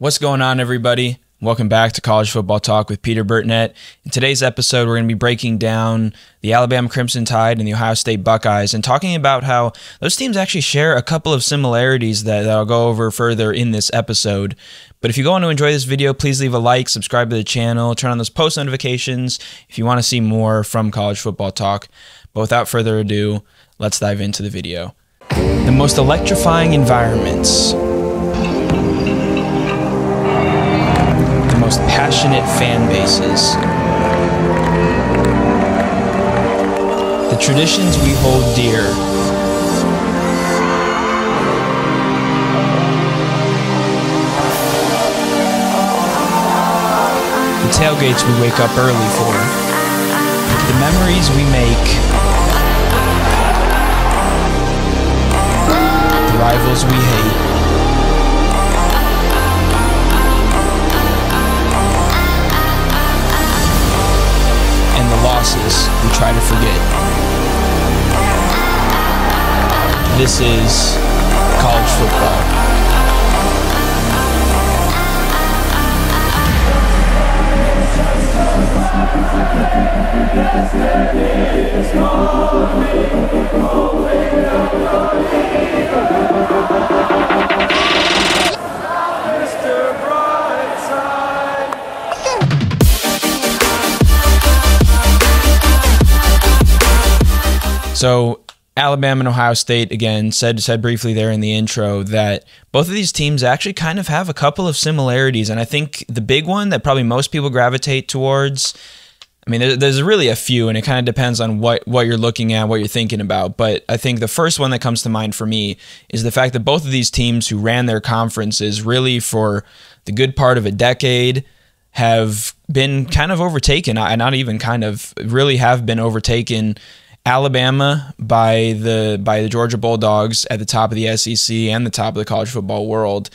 What's going on, everybody? Welcome back to College Football Talk with Peter Burtnett. In today's episode, we're going to be breaking down the Alabama Crimson Tide and the Ohio State Buckeyes and talking about how those teams actually share a couple of similarities that, that I'll go over further in this episode. But if you go on to enjoy this video, please leave a like, subscribe to the channel, turn on those post notifications if you want to see more from College Football Talk. But without further ado, let's dive into the video. The most electrifying environments most passionate fan bases. The traditions we hold dear. The tailgates we wake up early for. The memories we make. The rivals we hate. Losses we try to forget. This is college football. So Alabama and Ohio State again said said briefly there in the intro that both of these teams actually kind of have a couple of similarities, and I think the big one that probably most people gravitate towards. I mean, there's really a few, and it kind of depends on what what you're looking at, what you're thinking about. But I think the first one that comes to mind for me is the fact that both of these teams who ran their conferences really for the good part of a decade have been kind of overtaken, I not even kind of, really have been overtaken Alabama by the by the Georgia Bulldogs at the top of the SEC and the top of the college football world,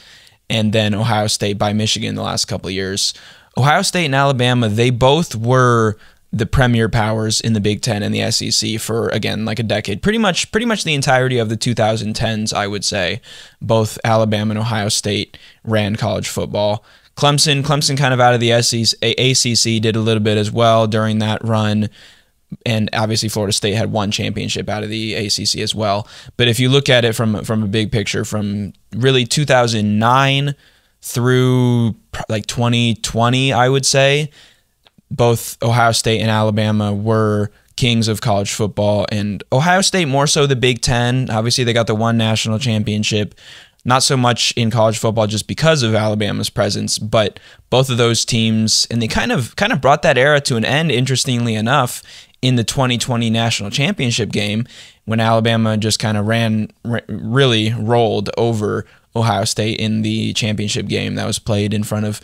and then Ohio State by Michigan in the last couple of years. Ohio State and Alabama, they both were the premier powers in the Big Ten and the SEC for again like a decade, pretty much pretty much the entirety of the 2010s. I would say both Alabama and Ohio State ran college football. Clemson, Clemson, kind of out of the SEC, ACC, did a little bit as well during that run and obviously Florida State had one championship out of the ACC as well. But if you look at it from from a big picture, from really 2009 through like 2020, I would say both Ohio State and Alabama were kings of college football, and Ohio State more so the Big Ten. Obviously, they got the one national championship. Not so much in college football just because of Alabama's presence, but both of those teams, and they kind of kind of brought that era to an end. Interestingly enough, in the 2020 national championship game when Alabama just kind of ran, really rolled over Ohio State in the championship game that was played in front of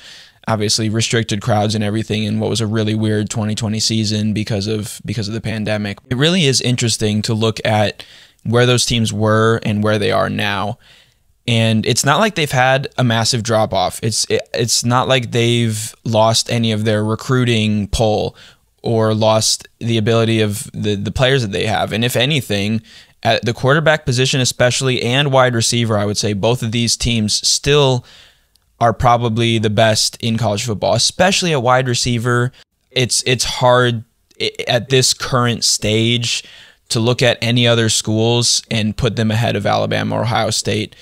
obviously restricted crowds and everything in what was a really weird 2020 season because of because of the pandemic. It really is interesting to look at where those teams were and where they are now. And it's not like they've had a massive drop off. It's it, it's not like they've lost any of their recruiting pull or lost the ability of the, the players that they have. And if anything, at the quarterback position, especially, and wide receiver, I would say both of these teams still are probably the best in college football, especially at wide receiver. It's it's hard at this current stage to look at any other schools and put them ahead of Alabama or Ohio State.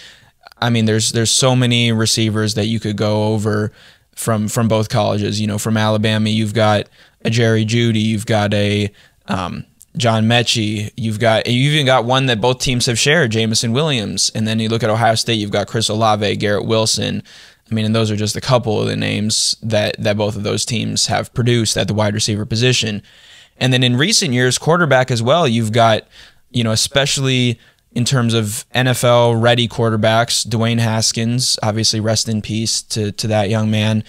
I mean, there's there's so many receivers that you could go over from from both colleges. You know, from Alabama, you've got a Jerry Jeudy, you've got a um, John Metchie, you've got you even got one that both teams have shared, Jameson Williams, and then you look at Ohio State, you've got Chris Olave, Garrett Wilson. I mean, and those are just a couple of the names that that both of those teams have produced at the wide receiver position. And then in recent years, quarterback as well, you've got, you know, especially in terms of NFL ready quarterbacks, Dwayne Haskins, obviously rest in peace to to that young man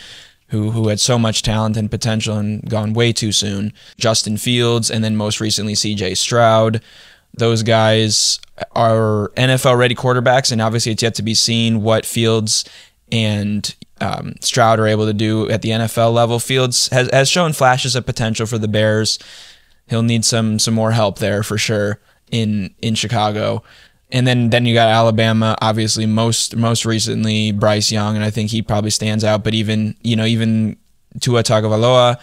who who had so much talent and potential and gone way too soon. Justin Fields, and then most recently C.J. Stroud. Those guys are NFL ready quarterbacks, and obviously it's yet to be seen what Fields and um, Stroud are able to do at the NFL level. Fields has, has shown flashes of potential for the Bears. He'll need some some more help there for sure in in Chicago. And then then you got Alabama, obviously most most recently Bryce Young, and I think he probably stands out. But even you know even Tua Tagovailoa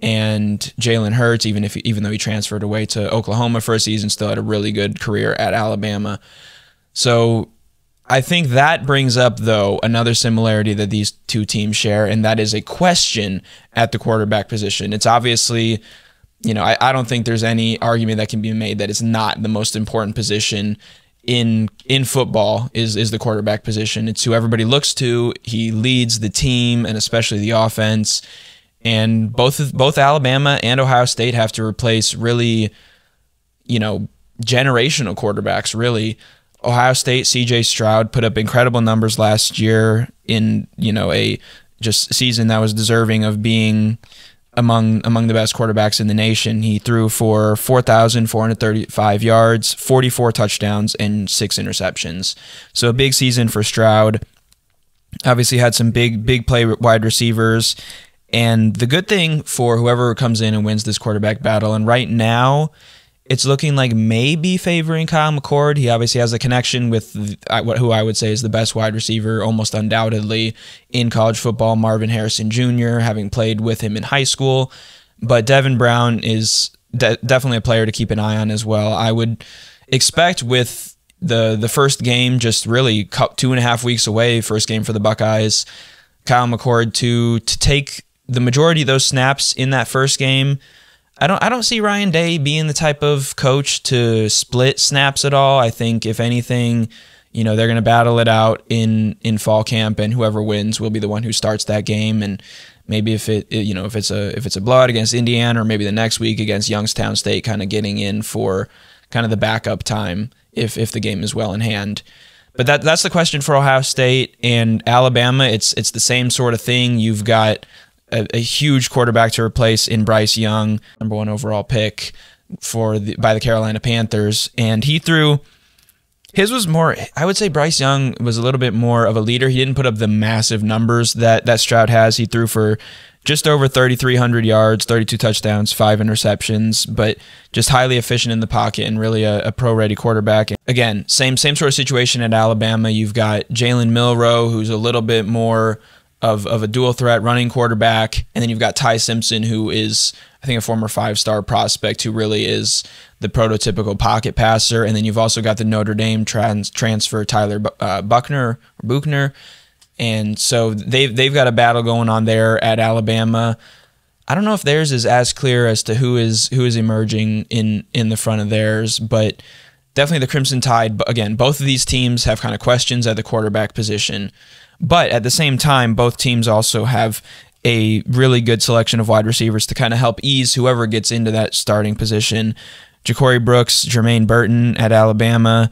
and Jalen Hurts, even if even though he transferred away to Oklahoma for a season, still had a really good career at Alabama. So I think that brings up though another similarity that these two teams share, and that is a question at the quarterback position. It's obviously you know, I, I don't think there's any argument that can be made that it's not the most important position in in football is is the quarterback position. It's who everybody looks to. He leads the team and especially the offense. And both both Alabama and Ohio State have to replace really, you know, generational quarterbacks. Really, Ohio State C.J. Stroud put up incredible numbers last year in you know a just season that was deserving of being among among the best quarterbacks in the nation. He threw for 4,435 yards, 44 touchdowns, and six interceptions. So a big season for Stroud. Obviously had some big big play wide receivers. And the good thing for whoever comes in and wins this quarterback battle, and right now it's looking like maybe favoring Kyle McCord. He obviously has a connection with who I would say is the best wide receiver, almost undoubtedly, in college football, Marvin Harrison Jr., having played with him in high school. But Devin Brown is de- definitely a player to keep an eye on as well. I would expect with the the first game just really two and a half weeks away, first game for the Buckeyes, Kyle McCord to to take the majority of those snaps in that first game I don't I don't see Ryan Day being the type of coach to split snaps at all. I think if anything, you know, they're going to battle it out in in fall camp and whoever wins will be the one who starts that game and maybe if it you know if it's a if it's a blowout against Indiana or maybe the next week against Youngstown State kind of getting in for kind of the backup time if if the game is well in hand. But that that's the question for Ohio State and Alabama. It's it's the same sort of thing. You've got a, a, huge quarterback to replace in Bryce Young, number one overall pick for the, by the Carolina Panthers, and he threw. His was more. I would say Bryce Young was a little bit more of a leader. He didn't put up the massive numbers that that Stroud has. He threw for just over 3,300 yards, 32 touchdowns, five interceptions, but just highly efficient in the pocket and really a, a pro-ready quarterback. Again, same same sort of situation at Alabama. You've got Jalen Milroe, who's a little bit more of, of a dual threat running quarterback. And then you've got Ty Simpson, who is, I think, a former five star prospect who really is the prototypical pocket passer. And then you've also got the Notre Dame trans, transfer, Tyler uh, Buckner, Buchner. And so they've, they've got a battle going on there at Alabama. I don't know if theirs is as clear as to who is who is emerging in in the front of theirs, but definitely the Crimson Tide. Again, both of these teams have kind of questions at the quarterback position. But at the same time, both teams also have a really good selection of wide receivers to kind of help ease whoever gets into that starting position. Ja'Corey Brooks, Jermaine Burton at Alabama,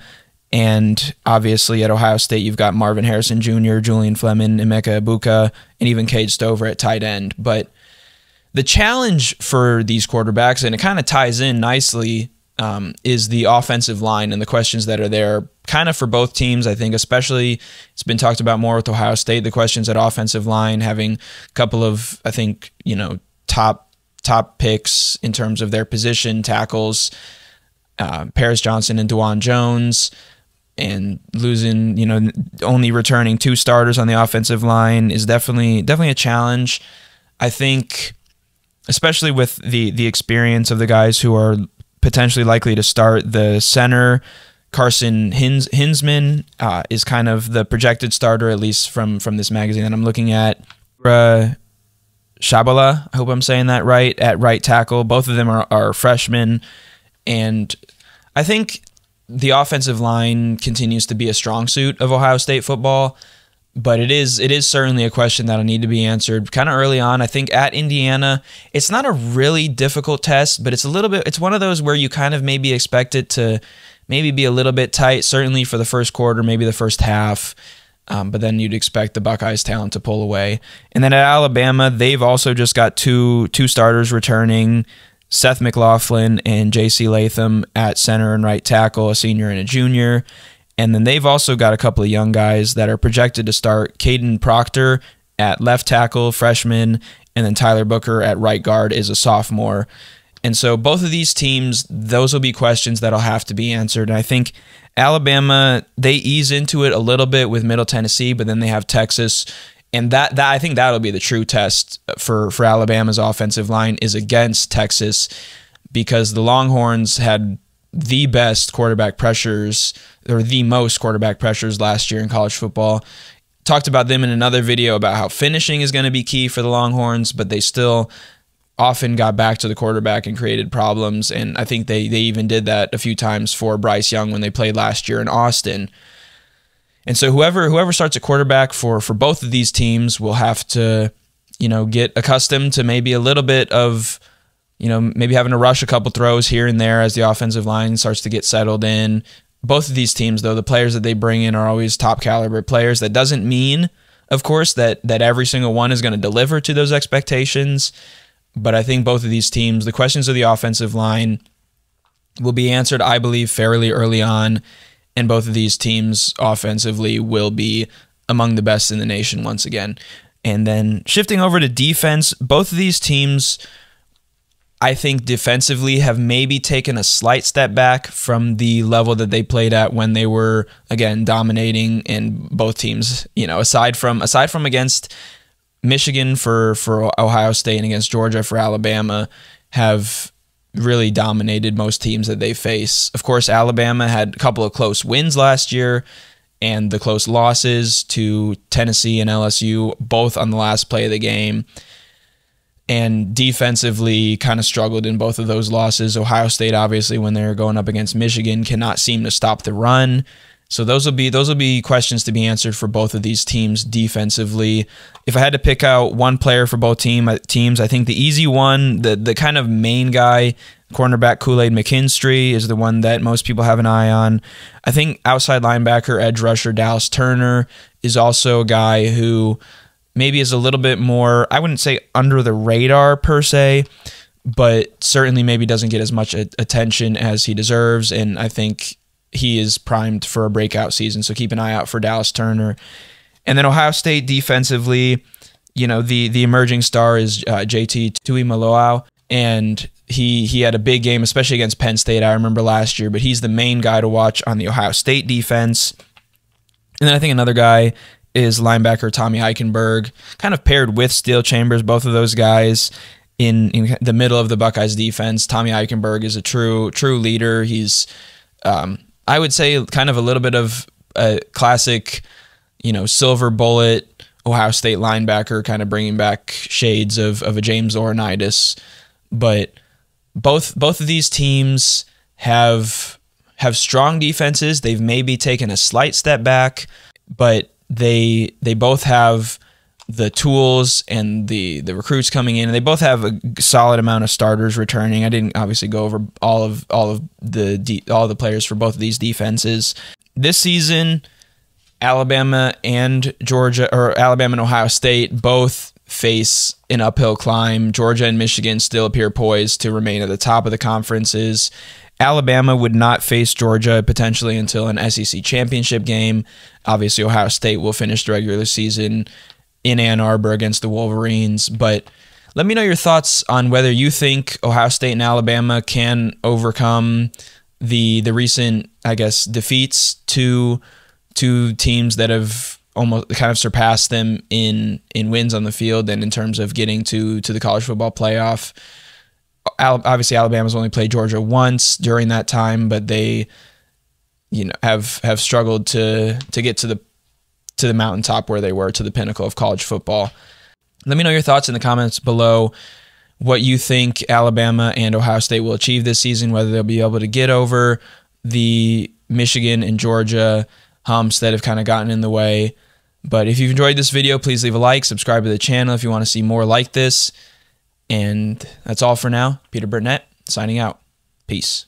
and obviously at Ohio State, you've got Marvin Harrison Jr., Julian Fleming, Emeka Egbuka, and even Cade Stover at tight end. But the challenge for these quarterbacks, and it kind of ties in nicely um, is the offensive line and the questions that are there, kind of for both teams. I think, especially, it's been talked about more with Ohio State. The questions at offensive line, having a couple of, I think, you know, top top picks in terms of their position tackles, uh, Paris Johnson and Dawand Jones, and losing, you know, only returning two starters on the offensive line is definitely definitely a challenge. I think especially with the the experience of the guys who are potentially likely to start. The center, Carson Hins, Hinzman, uh, is kind of the projected starter, at least from from this magazine that I'm looking at. Uh, Tshabola, I hope I'm saying that right, at right tackle. Both of them are, are freshmen. And I think the offensive line continues to be a strong suit of Ohio State football but it is it is certainly a question that'll need to be answered kind of early on. I think at Indiana, it's not a really difficult test, but it's a little bit it's one of those where you kind of maybe expect it to maybe be a little bit tight, certainly for the first quarter, maybe the first half. Um, but then you'd expect the Buckeyes talent to pull away. And then at Alabama, they've also just got two two starters returning. Seth McLaughlin and J.C. Latham at center and right tackle, a senior and a junior. And then they've also got a couple of young guys that are projected to start. Kadyn Proctor at left tackle, freshman, and then Tyler Booker at right guard is a sophomore. And so both of these teams, those will be questions that'll have to be answered. And I think Alabama, they ease into it a little bit with Middle Tennessee, but then they have Texas. And that, that I think that'll be the true test for, for Alabama's offensive line is against Texas because the Longhorns had the best quarterback pressures or the most quarterback pressures last year in college football. Talked about them in another video about how finishing is going to be key for the Longhorns, but they still often got back to the quarterback and created problems. And I think they they even did that a few times for Bryce Young when they played last year in Austin. And so whoever whoever starts a quarterback for for both of these teams will have to, you know, get accustomed to maybe a little bit of, you know, maybe having to rush a couple throws here and there as the offensive line starts to get settled in. Both of these teams, though, the players that they bring in are always top caliber players. That doesn't mean, of course, that that every single one is going to deliver to those expectations. But I think both of these teams, the questions of the offensive line will be answered, I believe, fairly early on. And both of these teams offensively will be among the best in the nation once again. And then shifting over to defense, both of these teams, I think defensively have maybe taken a slight step back from the level that they played at when they were again dominating in both teams. You know, aside from aside from against Michigan for for Ohio State and against Georgia for Alabama have really dominated most teams that they face. Of course, Alabama had a couple of close wins last year and the close losses to Tennessee and LSU both on the last play of the game. And defensively kind of struggled in both of those losses. Ohio State obviously when they're going up against Michigan cannot seem to stop the run. So those will be those will be questions to be answered for both of these teams defensively. If I had to pick out one player for both team uh, teams, I think the easy one, the the kind of main guy, cornerback Kool Aid McKinstry is the one that most people have an eye on. I think outside linebacker, edge rusher Dallas Turner is also a guy who maybe is a little bit more. I wouldn't say under the radar per se, but certainly maybe doesn't get as much attention as he deserves. And I think he is primed for a breakout season. So keep an eye out for Dallas Turner. And then Ohio State defensively, you know, the the emerging star is uh, JT Tuimoloau, and he he had a big game, especially against Penn State. I remember last year, but he's the main guy to watch on the Ohio State defense. And then I think another guy is linebacker Tommy Eichenberg, kind of paired with Steele Chambers. Both of those guys in in the middle of the Buckeyes defense. Tommy Eichenberg is a true true leader. He's um, I would say kind of a little bit of a classic, you know, silver bullet Ohio State linebacker, kind of bringing back shades of, of a James Laurinaitis. But both both of these teams have have strong defenses. They've maybe taken a slight step back, but they they both have the tools and the the recruits coming in and they both have a solid amount of starters returning. I didn't obviously go over all of all of the all the players for both of these defenses. This season alabama and georgia or alabama and ohio state both face an uphill climb. Georgia and michigan still appear poised to remain at the top of the conferences. Alabama would not face Georgia potentially until an SEC championship game. Obviously, Ohio State will finish the regular season in Ann Arbor against the Wolverines. But let me know your thoughts on whether you think Ohio State and Alabama can overcome the the recent, I guess, defeats to to teams that have almost kind of surpassed them in in wins on the field and in terms of getting to to the college football playoff. Obviously, Alabama's only played Georgia once during that time, but they, you know, have have struggled to to get to the to the mountaintop where they were to the pinnacle of college football. Let me know your thoughts in the comments below what you think Alabama and Ohio State will achieve this season, whether they'll be able to get over the Michigan and Georgia humps that have kind of gotten in the way. But if you've enjoyed this video, please leave a like, subscribe to the channel if you want to see more like this. And that's all for now. Peter Burnett signing out. Peace.